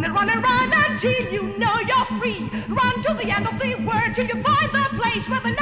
Run and run and run until you know you're free. Run to the end of the world till you find the place where the